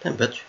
Temperature